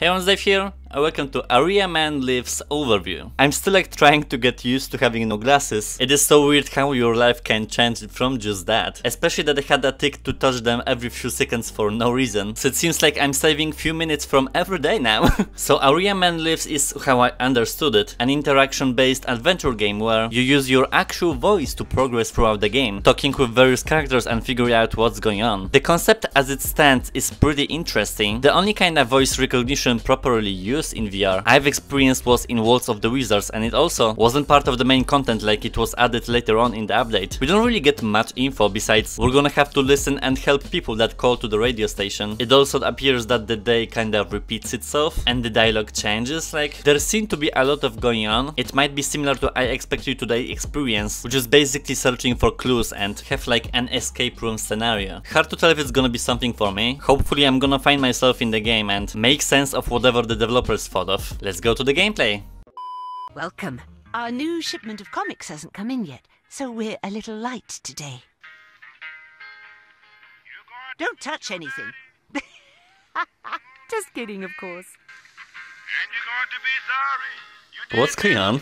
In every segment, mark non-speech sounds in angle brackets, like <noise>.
Hey everyone, Dave here, and welcome to Area Man Lives Overview. I'm still like trying to get used to having no glasses. It is so weird how your life can change from just that. Especially that I had a tick to touch them every few seconds for no reason. So it seems like I'm saving few minutes from every day now. <laughs> so Area Man Lives is how I understood it. An interaction based adventure game where you use your actual voice to progress throughout the game, talking with various characters and figuring out what's going on. The concept as it stands is pretty interesting. The only kind of voice recognition properly used in VR I've experienced was in Waltz of the Wizards and it also wasn't part of the main content like it was added later on in the update. We don't really get much info besides we're gonna have to listen and help people that call to the radio station. It also appears that the day kind of repeats itself and the dialogue changes, like there seems to be a lot of going on. It might be similar to I Expect You To Die experience, which is basically searching for clues and have like an escape room scenario. Hard to tell if it's gonna be something for me. Hopefully I'm gonna find myself in the game and make sense of whatever the developers thought of. Let's go to the gameplay. Welcome. Our new shipment of comics hasn't come in yet, so we're a little light today. Don't touch anything. <laughs> Just kidding, of course. What's going on?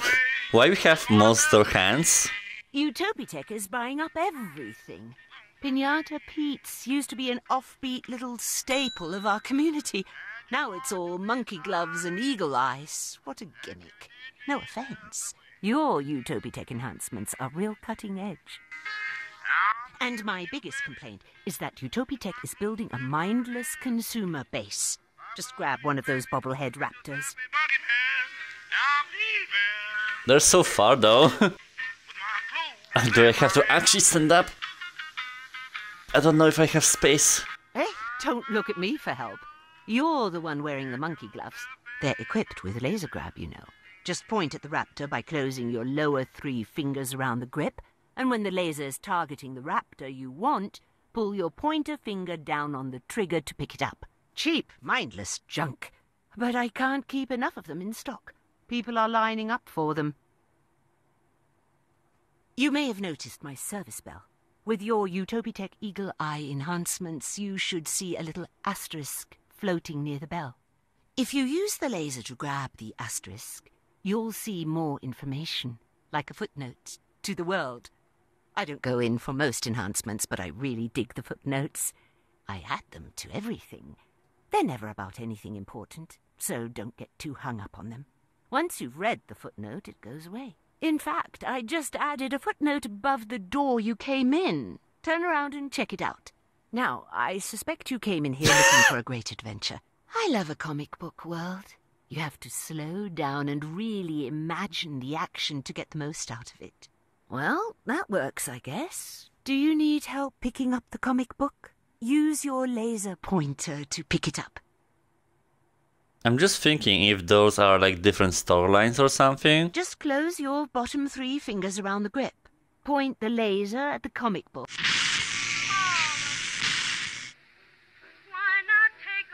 Why we have monster hands? Utopitech is buying up everything. Pinata Pete's used to be an offbeat little staple of our community. Now it's all monkey gloves and eagle eyes. What a gimmick. No offence. Your Utopitech enhancements are real cutting edge. And my biggest complaint is that Utopitech is building a mindless consumer base. Just grab one of those bobblehead raptors. They're so far though. <laughs> Do I have to actually stand up? I don't know if I have space. Hey, don't look at me for help. You're the one wearing the monkey gloves. They're equipped with laser grab, you know. Just point at the raptor by closing your lower three fingers around the grip, and when the laser's targeting the raptor you want, pull your pointer finger down on the trigger to pick it up. Cheap, mindless junk. But I can't keep enough of them in stock. People are lining up for them. You may have noticed my service bell. With your Utopitech Eagle Eye enhancements, you should see a little asterisk floating near the bell. If you use the laser to grab the asterisk, you'll see more information, like a footnote, to the world. I don't go in for most enhancements, but I really dig the footnotes. I add them to everything. They're never about anything important, so don't get too hung up on them. Once you've read the footnote, it goes away. In fact, I just added a footnote above the door you came in. Turn around and check it out. Now, I suspect you came in here looking for a great adventure. I love a comic book world. You have to slow down and really imagine the action to get the most out of it. Well, that works, I guess. Do you need help picking up the comic book? Use your laser pointer to pick it up. I'm just thinking if those are like different storylines or something. Just close your bottom three fingers around the grip. Point the laser at the comic book.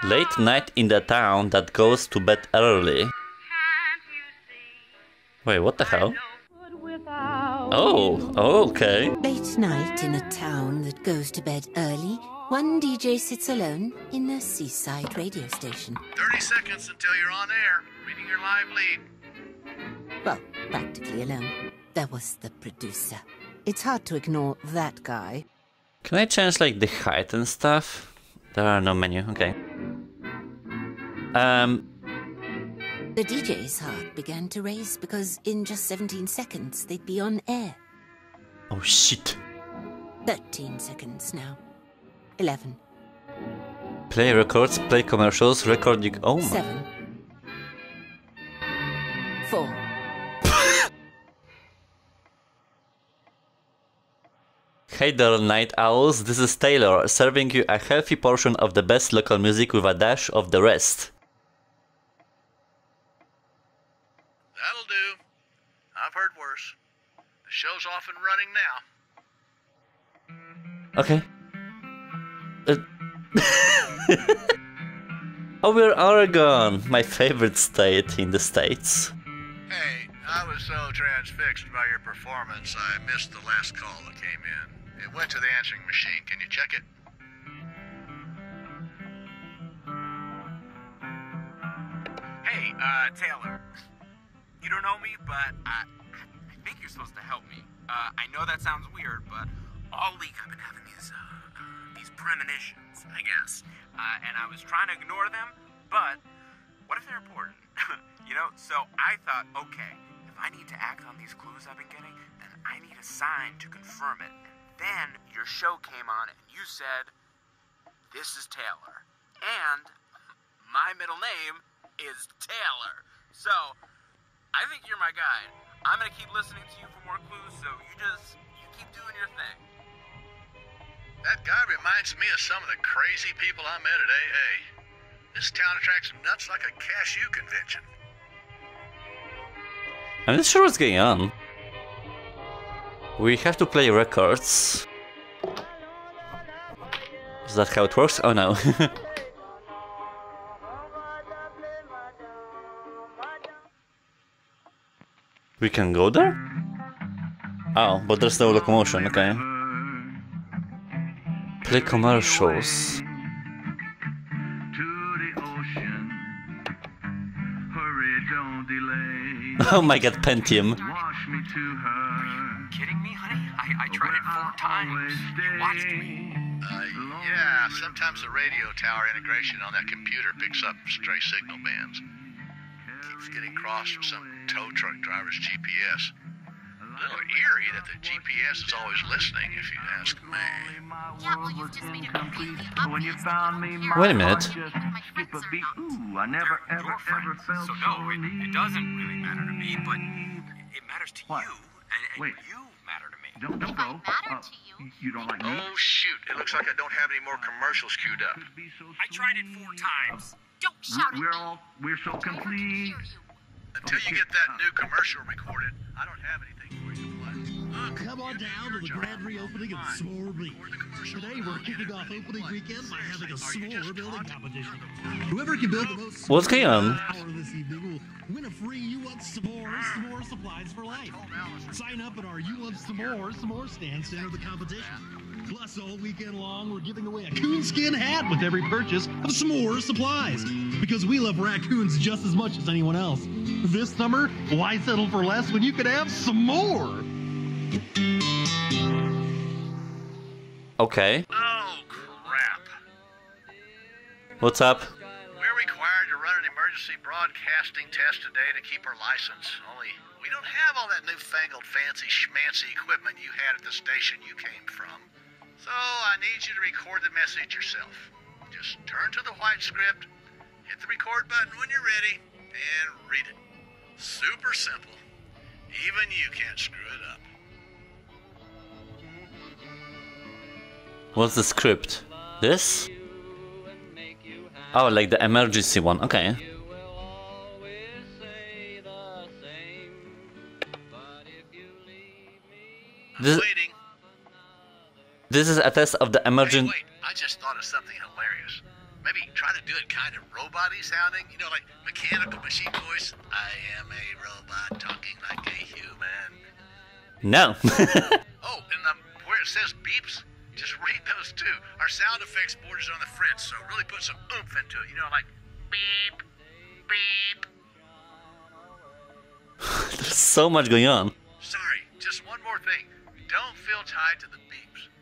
Late night in the town that goes to bed early. Wait, what the hell? Oh, okay. Late night in a town that goes to bed early, one DJ sits alone in a seaside radio station. 30 seconds until you're on air, reading your live lead. Well, practically alone. There was the producer. It's hard to ignore that guy. Can I change like the height and stuff? There are no menu, okay. Um. The DJ's heart began to race because in just 17 seconds they'd be on air. Oh shit. 13 seconds now. 11. Play records, play commercials, record you. Oh my. 7. 4. <laughs> Hey there, night owls. This is Taylor, serving you a healthy portion of the best local music with a dash of the rest. That'll do. I've heard worse. The show's off and running now. Okay. Uh, <laughs> oh, we're Oregon, my favorite state in the States. Hey, I was so transfixed by your performance, I missed the last call that came in. It went to the answering machine. Can you check it? Hey, uh, Taylor. You don't know me, but I, I think you're supposed to help me. Uh, I know that sounds weird, but all week I've been having these, uh, uh, these premonitions, I guess. Uh, and I was trying to ignore them, but what if they're important? <laughs> you know, so I thought, okay, if I need to act on these clues I've been getting, then I need a sign to confirm it. And then your show came on and you said, this is Taylor. And my middle name is Taylor. So, I think you're my guide. I'm gonna keep listening to you for more clues, so you just, you keep doing your thing. That guy reminds me of some of the crazy people I met at AA. This town attracts nuts like a cashew convention. I'm not sure what's going on. We have to play records. Is that how it works? Oh no. <laughs> we can go there? Oh, but there's no locomotion, okay. Play commercials. to the ocean. Hurry, don't delay. Oh my god, Pentium. Wash me to her. Kidding me, honey? I, I tried it four times. You watched me. Uh, yeah, sometimes the radio tower integration on that computer picks up stray signal bands. Keeps getting crossed with some tow truck driver's GPS. A little eerie that the GPS is always listening, if you ask me. Yeah, well, you've just made it completely When you found me, my Wait a minute. heart just skip a beat. Ooh, I never, ever, ever felt so no, it, it doesn't really matter to me, but it matters to What? you, and, and Wait. you matter to me. Don't, don't If go. Uh, you, you don't like me? Oh, shoot. It looks like I don't have any more commercials queued up. Could be so I tried it four sweet. times. Don't shout at We're me. all, we're so complete. Until you get that new commercial recorded, I don't have anything for you to play. Look, Come on down to the job. grand reopening of S'more Beach. Record the commercial. Today we're kicking off opening weekend by having a Seriously, are you just s'more building competition. Whoever can build the most What's going on? hour this evening will win a free You Want S'more S'more supplies for life. Sign up at our You Want S'more S'more stand to enter the competition. Plus, all weekend long, we're giving away a coonskin hat with every purchase of S'more supplies. Because we love raccoons just as much as anyone else. This summer, why settle for less when you could have some more? Okay. Oh, crap. What's up? We're required to run an emergency broadcasting test today to keep our license. Only we don't have all that newfangled fancy schmancy equipment you had at the station you came from. So I need you to record the message yourself. Just turn to the white script, hit the record button when you're ready, and read it. Super simple. Even you can't screw it up. What's the script? This? Oh, like the emergency one. Okay. This, Waiting. This is a test of the Hey, emergent. wait, I just thought of something hilarious. Maybe try to do it kind of robot-y sounding, you know, like mechanical machine voice. I am a robot talking like a human. No. <laughs> Oh, and um, where it says beeps, just read those too. Our sound effects board is on the fritz, so really put some oomph into it. You know, like beep, beep. <laughs> There's so much going on. Sorry, just one more thing. Don't feel tied to the beeps.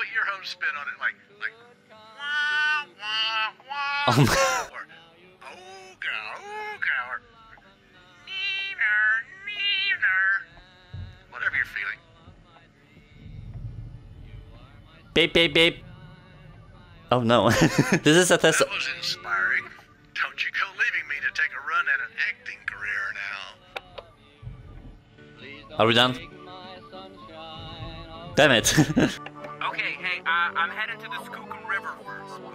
Put your own spin on it, like like wah wah wah, Oh, or ooga ooga, or neener neener. Whatever you're feeling. beep beep beep. Oh no. <laughs> this is a test. That was inspiring. Don't you go leaving me to take a run at an acting career now. Are we done? Damn it. <laughs> Okay, hey, uh, I'm heading to the Skookum River first, but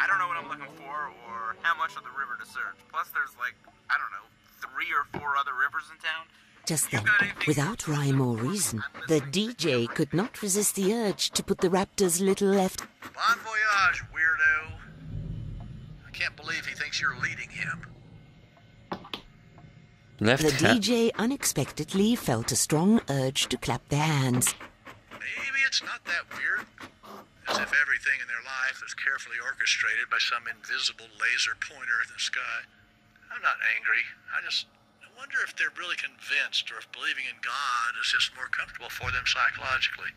I don't know what I'm looking for or how much of the river to search. Plus, there's like, I don't know, three or four other rivers in town. Just then, without rhyme or reason, the DJ could not resist the urge to put the Raptor's little left Bon voyage, weirdo. I can't believe he thinks you're leading him. Left The hand. DJ unexpectedly felt a strong urge to clap their hands. Maybe it's not that weird. As if everything in their life is carefully orchestrated by some invisible laser pointer in the sky. I'm not angry. I just I wonder if they're really convinced or if believing in God is just more comfortable for them psychologically.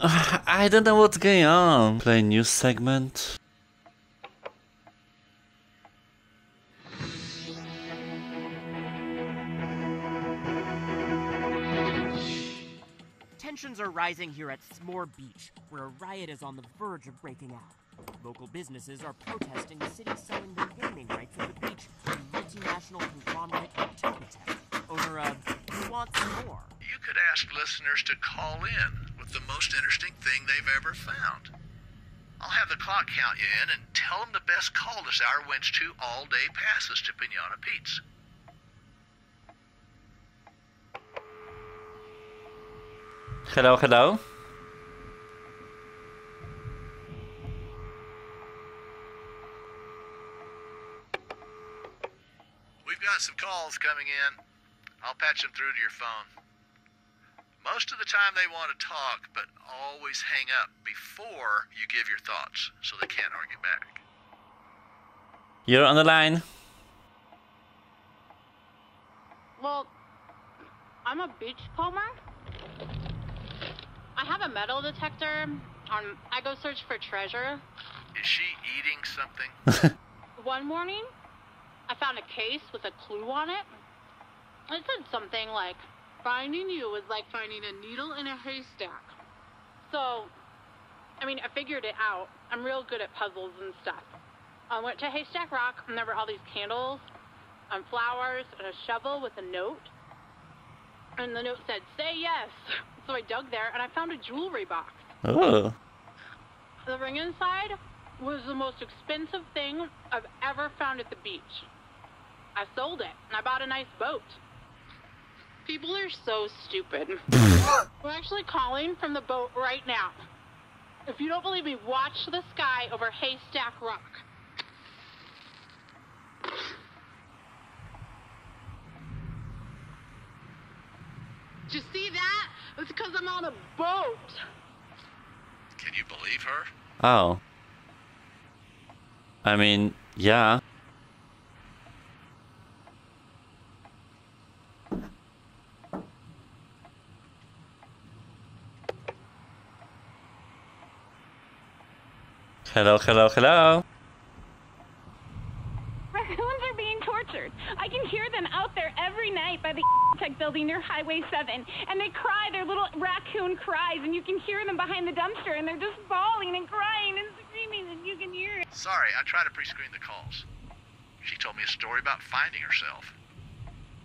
<laughs> I don't know what's going on. Play news segment. Tensions are rising here at S'more Beach, where a riot is on the verge of breaking out. Local businesses are protesting the city selling the gaming rights of the beach to multinational conglomerate owner of Who Wants More. You could ask listeners to call in with the most interesting thing they've ever found. I'll have the clock count you in and tell them the best call this hour wins two all-day passes to Pinata Pete's. Hello, hello. We've got some calls coming in. I'll patch them through to your phone. Most of the time they want to talk, but always hang up before you give your thoughts so they can't argue back. You're on the line. Well, I'm a beachcomber. I have a metal detector. On I go search for treasure. Is she eating something? <laughs> One morning, I found a case with a clue on it. It said something like, "Finding you was like finding a needle in a haystack." So, I mean, I figured it out. I'm real good at puzzles and stuff. I went to Haystack Rock, and there were all these candles, and flowers, and a shovel with a note. And the note said, "Say yes." So I dug there, and I found a jewelry box. Oh. The ring inside was the most expensive thing I've ever found at the beach. I sold it, and I bought a nice boat. People are so stupid. <laughs> We're actually calling from the boat right now. If you don't believe me, watch the sky over Haystack Rock. You see that? It's because I'm on a boat. Can you believe her? Oh. I mean, yeah. Hello, hello, hello. Raccoons are being tortured. I can hear them out there every night by the <laughs> tech building near Highway 7. And they cry their little raccoon cries, and you can hear them behind the dumpster, and they're just bawling and crying and screaming, and you can hear it. Sorry, I tried to pre-screen the calls. She told me a story about finding herself.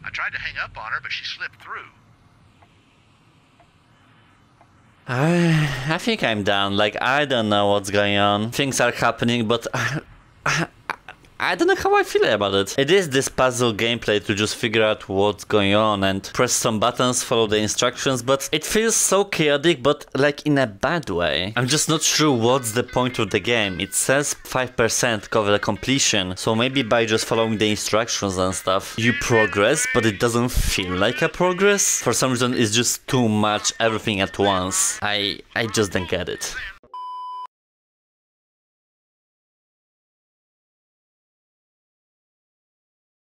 I tried to hang up on her, but she slipped through. I, I think I'm done. Like, I don't know what's going on. Things are happening, but <laughs> I, I, I don't know how I feel about it. It is this puzzle gameplay to just figure out what's going on and press some buttons, follow the instructions, but it feels so chaotic, but like in a bad way. I'm just not sure what's the point of the game. It says 5% cover completion, so maybe by just following the instructions and stuff, you progress, but it doesn't feel like a progress. For some reason, it's just too much everything at once. I I just don't get it.